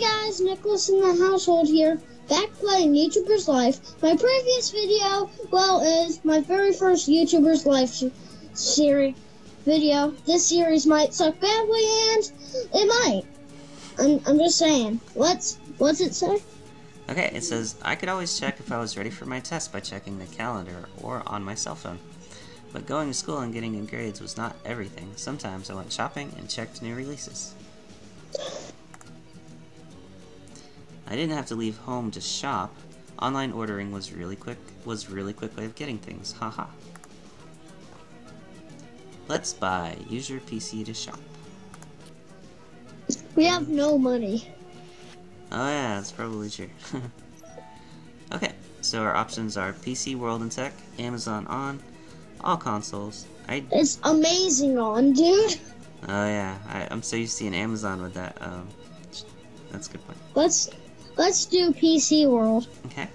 guys, Nicholas in the household here, back playing YouTuber's Life. My previous video, well, is my very first YouTuber's Life series video. This series might suck badly, and it might. I'm, I'm just saying. What's what's it say? Okay, it says, I could always check if I was ready for my test by checking the calendar or on my cell phone. But going to school and getting good grades was not everything. Sometimes I went shopping and checked new releases. I didn't have to leave home to shop. Online ordering was really quick was really quick way of getting things. Haha. Let's buy. Use your PC to shop. We have no money. Oh yeah, that's probably true. okay, so our options are PC World and Tech, Amazon On, all consoles. I It's amazing on, dude. oh yeah, I, I'm so used to seeing Amazon with that. Um, that's a good point. Let's let's do PC World. Okay.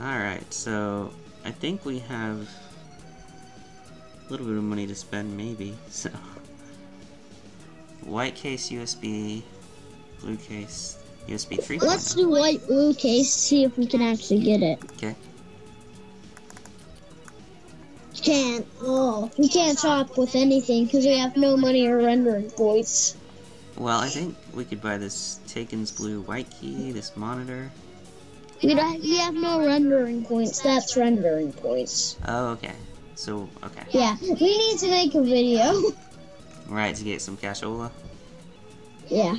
Alright, so I think we have a little bit of money to spend, maybe. So, white case USB, blue case USB 3. Let's do white blue case. See if we can actually get it. Okay. Can't. Oh, we can't shop with anything because we have no money or rendering points. Well, I think we could buy this Taken's blue white key, this monitor. We have no rendering points. That's rendering points. Oh, okay. So, okay. Yeah, we need to make a video. Right, to get some cashola. yeah.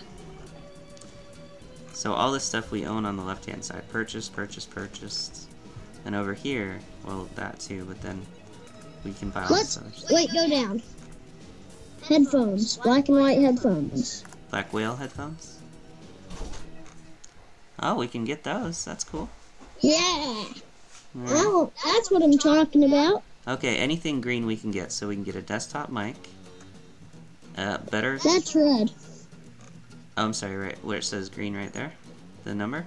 So all this stuff we own on the left-hand side. Purchase, purchase, purchased. And over here, well, that too, but then we can buy all Let's this other stuff. wait. Go down. Headphones. Black and white headphones. Black Whale headphones. Oh, we can get those. That's cool. Yeah. Oh, that's what I'm talking about. Okay, anything green we can get. So we can get a desktop mic. Uh, better. That's red. Oh, I'm sorry, right where it says green right there. The number.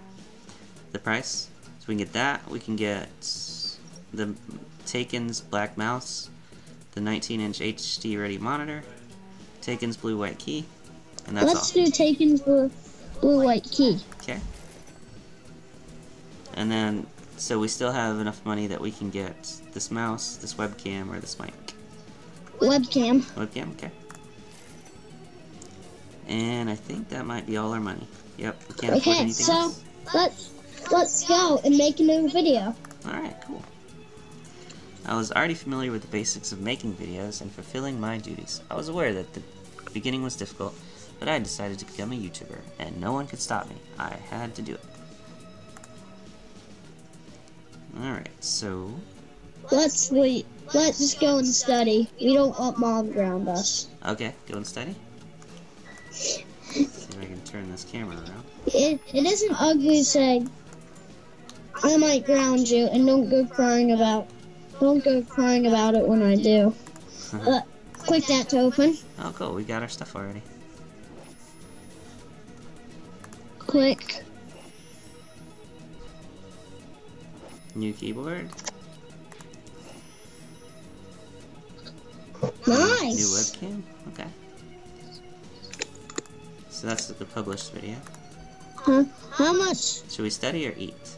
The price. So we can get that. We can get the Taken's black mouse. The 19-inch HD ready monitor. Taken's blue white key. And that's Let's all. do Taken's blue, blue white key. Okay. And then, so we still have enough money that we can get this mouse, this webcam, or this mic. Webcam. Webcam, okay. And I think that might be all our money. Yep, we can't afford Okay, anything so else. let's let's go and make a new video. Alright, cool. I was already familiar with the basics of making videos and fulfilling my duties. I was aware that the beginning was difficult, but I decided to become a YouTuber, and no one could stop me. I had to do it. Alright, so... Let's wait. Let's just go and study. We don't want mom around us. Okay, go and study. See if I can turn this camera around. It it isn't ugly to say I might ground you and don't go crying about don't go crying about it when I do. Click that to open. Oh, cool, we got our stuff already. Click. New keyboard, Nice! new webcam. Okay. So that's the published video. Huh? How much Should we study or eat?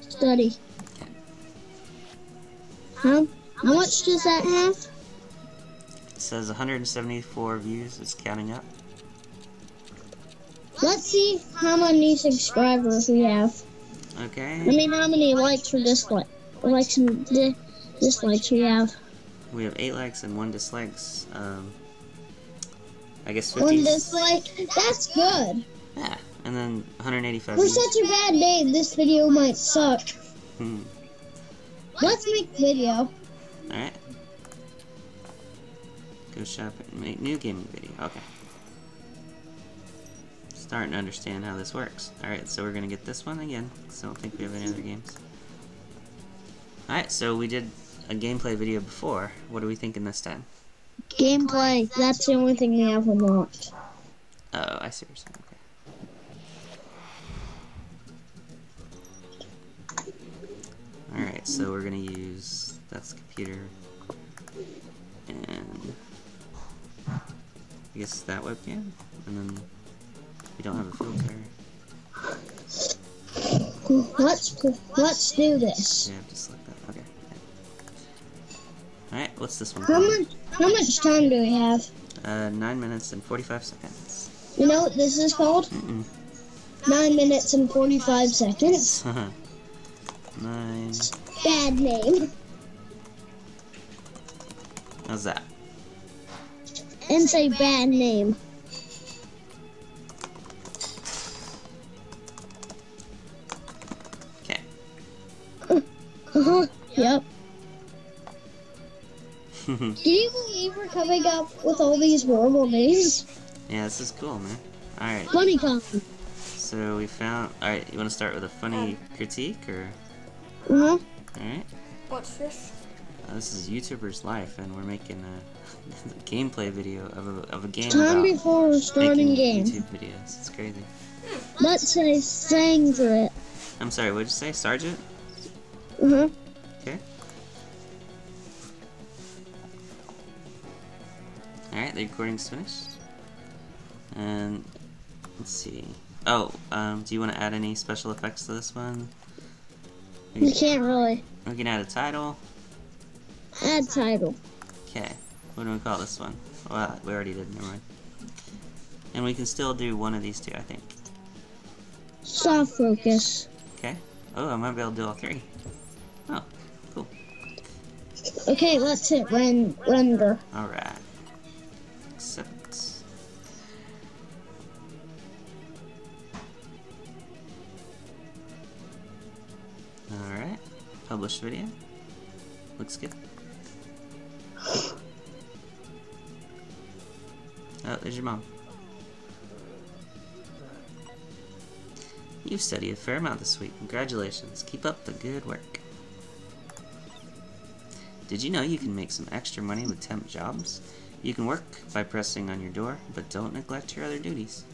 study? Okay. How how much does that have? It says 174 views. It's counting up. Let's see how many subscribers we have. Okay. I mean, how many likes or dislikes, likes and di- dislikes we have. We have eight likes and one dislikes. Um, I guess 50. One 50. dislike. That's good. Yeah. And then 185 For such a bad day, this video might suck. Hmm. Let's make video. Alright. Go shop and make new gaming video. Okay. Starting to understand how this works. Alright, so we're gonna get this one again, because I don't think we have any other games. Alright, so we did a gameplay video before. What are we thinking this time? Gameplay. That's the only thing we have unlocked. Oh, I see what you're saying. Okay. Alright, so we're gonna use that's the computer. And I guess that webcam, and then we don't have a filter. Let's let's do this. Yeah, just like that. Okay. All right, what's this one? How called? much how much time do we have? Uh, nine minutes and forty-five seconds. You know what this is called? Mm-mm. Nine minutes and forty five seconds. nine. Bad name. How's that? And say bad name. Can you believe we're coming up with all these horrible names? yeah, this is cool, man. All right. Funny con. So we found. All right, you want to start with a funny critique, or Uh-huh. all right? What's this? Uh, this is YouTuber's life, and we're making a, a gameplay video of a, of a game Time about before starting making game. YouTube videos. It's crazy. Let's say sang for it. I'm sorry. What'd you say, Sergeant? Uh-huh. Okay. The recording's finished. And let's see. Oh, um, do you want to add any special effects to this one? You can't really. We can add a title. Add title. Okay. What do we call this one? Well, we already did. Never mind. And we can still do one of these two, I think. Soft focus. Okay. Oh, I might be able to do all three. Oh, cool. Okay, let's hit render. All right. All right. Publish video. Looks good. Oh, there's your mom. You've studied a fair amount this week. Congratulations. Keep up the good work. Did you know you can make some extra money with temp jobs? You can work by pressing on your door, but don't neglect your other duties.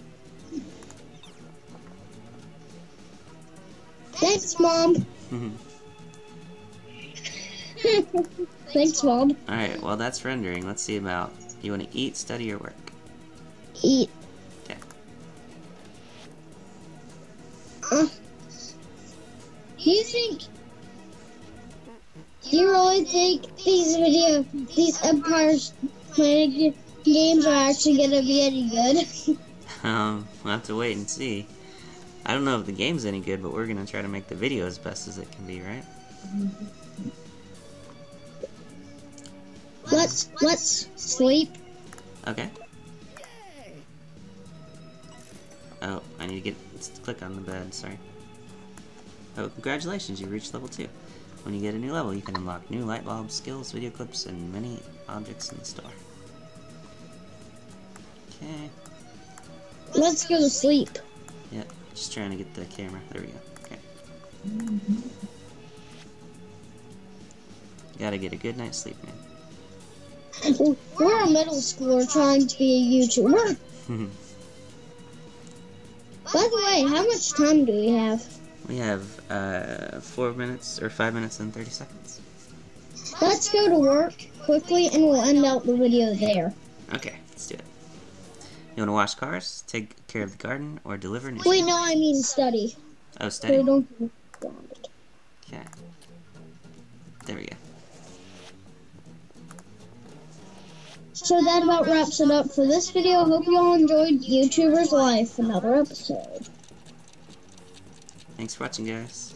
Thanks, Mom. Thanks, Mom. Alright, well that's rendering. Let's see about you want to eat, study, or work. Eat. Okay. Uh, do you think? Do you really think these video, these Empires Planet games are actually gonna be any good? Um, we'll have to wait and see. I don't know if the game's any good, but we're gonna try to make the video as best as it can be, right? let's let's sleep. Okay. Oh, I need to get click on the bed, sorry. Oh, congratulations, you reached level 2. When you get a new level, you can unlock new light bulbs, skills, video clips, and many objects in the store. Okay. Let's go to sleep. Yep, just trying to get the camera. There we go. Okay. Gotta get a good night's sleep, man. We're a middle schooler trying to be a YouTuber. By the way, how much time do we have? we have uh, 4 minutes, or 5 minutes and 30 seconds. Let's go to work quickly and we'll end out the video there. Okay, let's do it. You wanna wash cars, take care of the garden, or deliver news? Wait, no, I mean study. Oh, So steady. don't Okay. There we go. So that about wraps it up for this video. Hope you all enjoyed YouTuber's Life, another episode. Thanks for watching, guys.